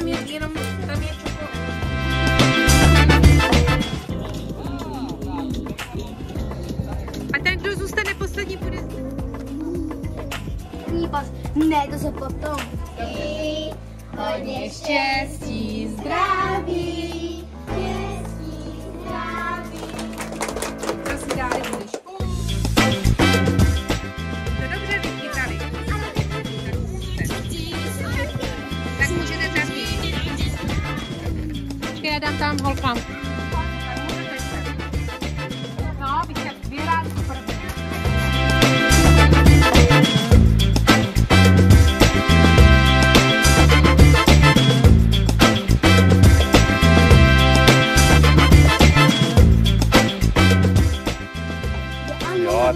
tam je jenom, tam je čokoláda. A ten, kdo zůstane poslední, bude Ne, to se potom. Hodně štěstí. Dám tam. No, vy jste sbírali první. Jo,